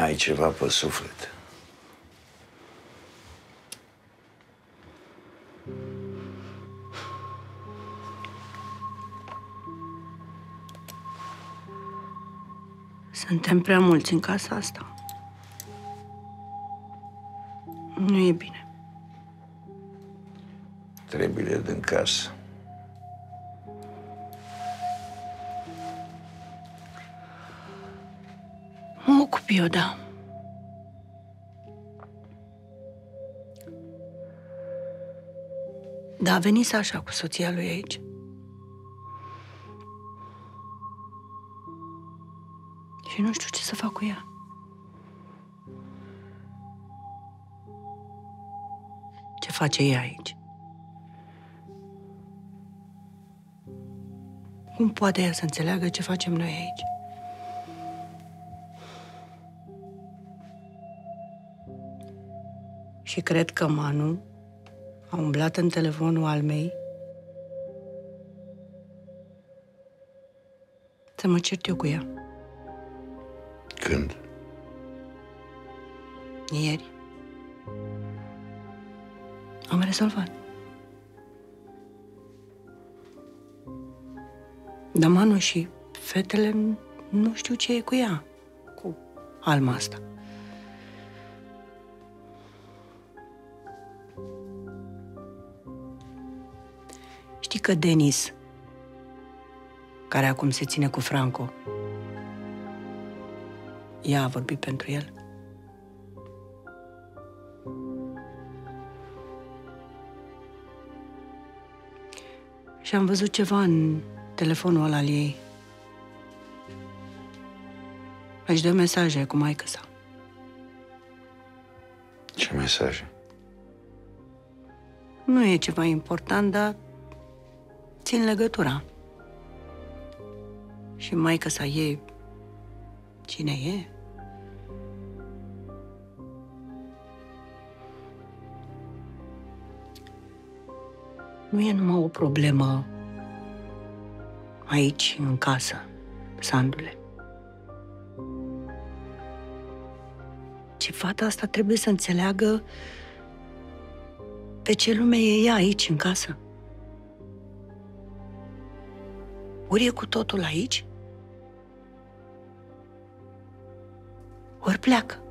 Ai ceva pe suflet. Suntem prea mulți în casa asta. Nu e bine. Trebuie din casă. Mă ocup eu, da. Da, a venit așa cu soția lui aici. Și nu știu ce să fac cu ea. Ce face ea aici? Cum poate ea să înțeleagă ce facem noi aici? Și cred că Manu a umblat în telefonul al mei să mă cert eu cu ea. Când? Ieri. Am rezolvat. Dar Manu și fetele nu știu ce e cu ea, cu alma asta. Știi că Denis, care acum se ține cu Franco, ea a vorbit pentru el? Și am văzut ceva în telefonul ăla al ei. Își dă mesaje cu maică sa. Ce mesaje? Nu e ceva important, dar țin legătura. Și maică sa e... Cine e? Nu e numai o problemă aici, în casă, Sandule. Ce fata asta trebuie să înțeleagă pe ce lume e ea aici, în casă. Ori e cu totul aici, ori pleacă.